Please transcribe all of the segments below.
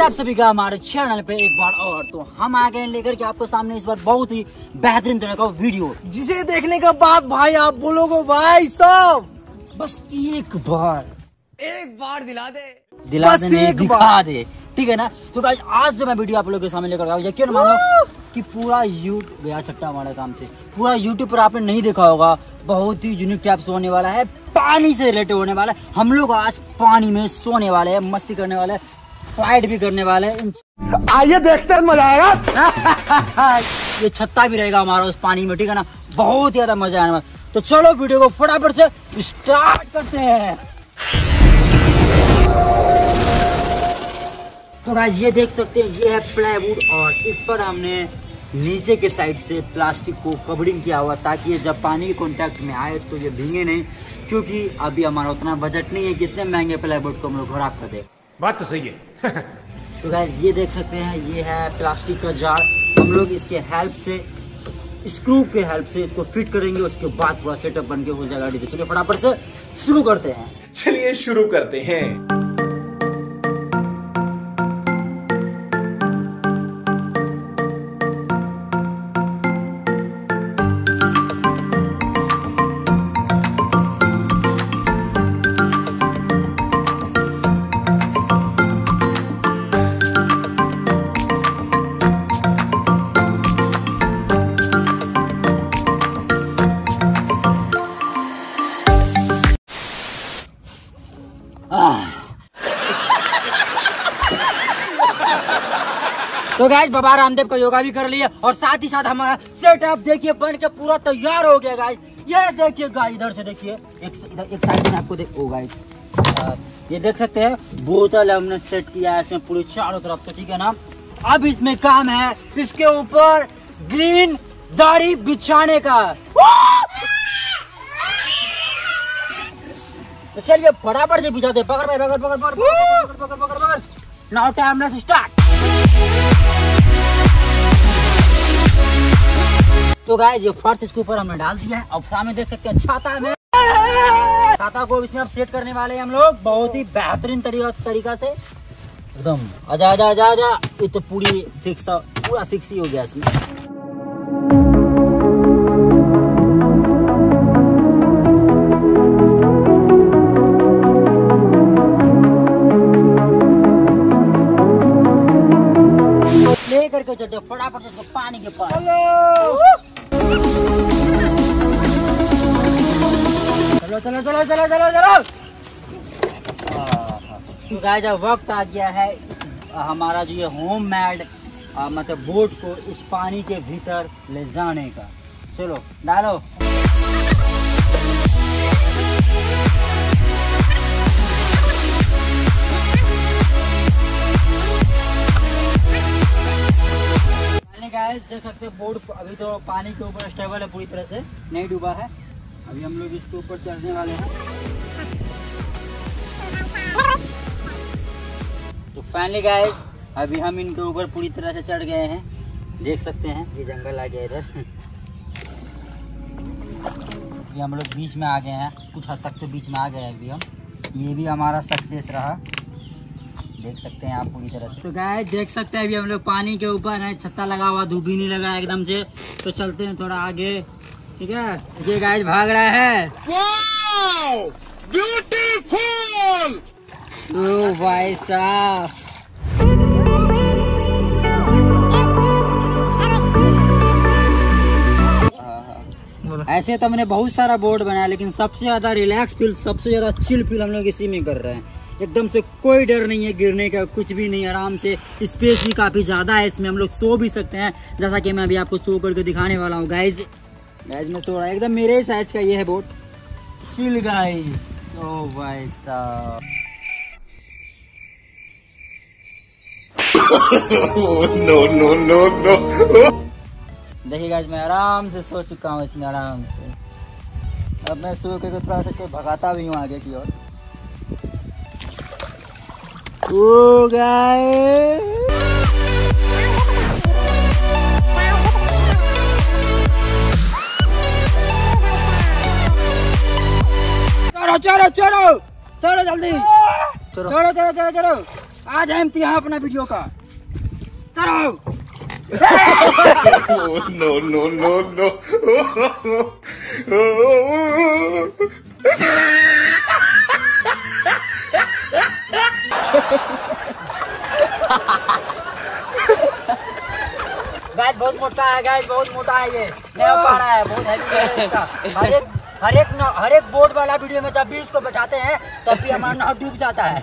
आदाब सभी का हमारे चैनल पे एक बार और तो हम आ गए हैं लेकर के आपको सामने इस बार बहुत ही बेहतरीन तरह का वीडियो जिसे देखने के बाद भाई आप बोलोगे भाई सब बस एक बार। एक बार दिला दे। दिला बस दे एक दिखा बार। दे। ठीक है ना? तो गाइस आज जो मैं वीडियो आप लोगों के सामने लेकर आया हूँ, यकीन मानो कि पूरा यूट्यूब गया छट्टा हमारे काम से। पूरा यूट्यूब पर आपने नहीं देखा होगा बहुत ही यूनिक टाइप से होने वाला है पानी से रिलेटेड होने वाला है। हम लोग आज पानी में सोने वाले हैं मस्ती करने वाले हैं। फाइट भी करने वाले हैं। आइए देखते हैं मज़ा आएगा। ये छत्ता भी रहेगा हमारा उस पानी में ठीक है ना? बहुत ज़्यादा मज़ा आने वाला। तो चलो वीडियो को फटाफट से स्टार्ट करते हैं। तो गाइस ये देख सकते हैं ये है प्लाईवुड और इस पर हमने नीचे के साइड से प्लास्टिक को कवरिंग किया हुआ ताकि ये जब पानी के कांटेक्ट में आए तो ये भीगे नहीं क्योंकि अभी हमारा उतना बजट नहीं है कि इतने महँगे प्लाईवुड को हम लोग खराब कर दे। बात तो सही है। तो गाइस ये देख सकते हैं ये है प्लास्टिक का जार। हम लोग इसके हेल्प से स्क्रू के हेल्प से इसको फिट करेंगे उसके बाद पूरा सेटअप बन के हो जाएगा तो चलिए फटाफट से शुरू करते हैं। चलिए शुरू करते हैं। तो गाइज़ बाबा रामदेव का योगा भी कर लिया और साथ ही साथ हमारा सेटअप uh, देखिए, बन के पूरा तैयार हो गया गाइज़ ये देखिए गाइस इधर से देखिए। एक इधर, एक साइड में आपको देखो गाइज़ uh, ये देख सकते हैं, बोतल हमने सेट किया है इसमें पूरे चारों तरफ़ से, ठीक है ना? अब इसमें काम है, इसके ऊपर ग्रीन दाढ़ी बिछाने का। तो चलिए, बराबर से बिछाते पकड़ भाई, पकड़ पकड़ पकड़ पकड़ पकड़ पकड़ पकड़ नाउ टाइम लेट्स स्टार्ट तो गाइस ये फर्श इसके ऊपर हमने डाल दिया है। अब सामने देख सकते हैं छाता में। छाता को इसमें अब सेट करने वाले हैं हम लोग। बहुत ही बेहतरीन तरीका तरीका से। एकदम। आजा आजा आजा आजा। ये तो पूरी फिक्स पूरा फिक्स ही हो गया इसमें। ले करके चलते फटाफट पानी के पास। चलो चलो चलो चलो चलो वक्त आ गया है हमारा जो ये होम मेड मतलब बोट को इस पानी के भीतर ले जाने का। चलो, डालो। गाइस, देख सकते हैं, बोर्ड अभी तो पानी के ऊपर स्टेबल है, पूरी तरह से। नहीं डूबा है। अभी हम लोग इसके ऊपर चढ़ने वाले हैं। तो फाइनली गाइस अभी हम इनके ऊपर पूरी तरह से चढ़ गए हैं। देख सकते हैं। ये जंगल आ गया इधर। अभी हम लोग बीच में आ गए हैं। कुछ हद तक तो बीच में आ गए अभी हम। ये भी हमारा सक्सेस रहा। देख सकते हैं आप पूरी तरह से। तो गाय देख सकते हैं अभी हम लोग पानी के ऊपर है छत्ता लगा हुआ धूप भी नहीं लगा एकदम से। तो चलते हैं थोड़ा आगे। ठीक है? ये गाय भाग रहा है। ब्यूटीफुल ओ भाई साहब। ऐसे तो हमने बहुत सारा बोर्ड बनाया लेकिन सबसे ज़्यादा रिलैक्स फील सबसे ज़्यादा चिल फील हम लोग इसी में कर रहे हैं। एकदम से कोई डर नहीं है गिरने का कुछ भी नहीं आराम से स्पेस भी काफ़ी ज़्यादा है इसमें हम लोग सो भी सकते हैं। जैसा कि मैं अभी आपको सो करके दिखाने वाला हूँ गाइज़ गाइज़ में सो रहा है। एकदम मेरे ही साइज़ का ये है बोट चिल गाइज़ ओ भाई साहब। नो नो नो नो देखिए गाइस मैं आराम से सो चुका हूँ इसमें आराम से। अब मैं सो के थोड़ा सा भगाता भी हूँ आगे की ओर। ओ गाइस चलो चलो चलो चलो जल्दी। चलो। चलो चलो चलो आज है इम्तिहान अपना वीडियो का। चलो। No no no no, guys बहुत मोटा है गाइस बहुत मोटा है ये। नहीं हो पा रहा है बहुत हैवी है इसका। हर एक हर एक न- हर एक बोर्ड वाला वीडियो में जब भी इसको बैठाते हैं तब भी हमारा नाव डूब जाता है।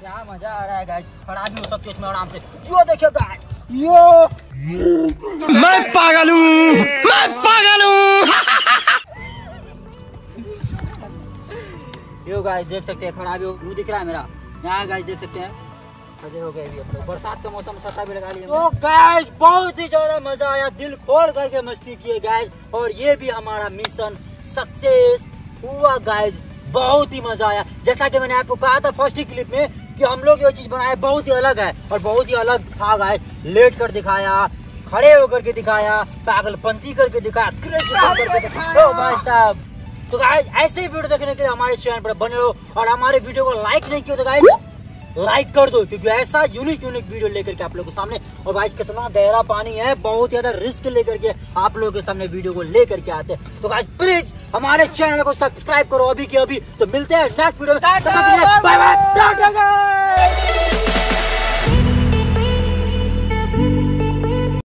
क्या मज़ा आ रहा है गाइस। खड़ा भी हो सकते हो इसमें आराम से। यो देखिए गाइस। यो। मैं पागल हूँ मैं पागल हूँ। यो गाइस देख सकते हैं खड़ा भी हो मुँह दिख रहा है मेरा। यहाँ गाइस देख सकते हैं। हो गए अभी बरसात का मौसम छता भी लगा लिया तो गाइस बहुत ही ज़्यादा मज़ा आया। दिल खोल करके मस्ती किए गाइस और ये भी हमारा मिशन सक्सेस हुआ गाइस बहुत ही मज़ा आया। जैसा कि मैंने आपको कहा था फ़र्स्ट ही क्लिप में कि हम लोग ये चीज़ बनाए बहुत ही अलग है और बहुत ही अलग था गाइस लेट कर दिखाया खड़े होकर के दिखाया पागलपंती करके दिखाया करके दिखाया। ओ भाई साहब तो ऐसे ही वीडियो देखने के लिए हमारे चैनल पर बने रहो। और हमारे वीडियो को लाइक नहीं किया तो गाइस लाइक कर दो, क्योंकि ऐसा यूनिक यूनिक वीडियो लेकर के आप लोगों के सामने। और भाई, कितना गहरा पानी है, बहुत ही ज़्यादा रिस्क लेकर के आप लोगों के सामने वीडियो को लेकर के आते हैं। तो भाई प्लीज़ हमारे चैनल को सब्सक्राइब करो अभी के अभी। तो मिलते हैं नेक्स्ट वीडियो में।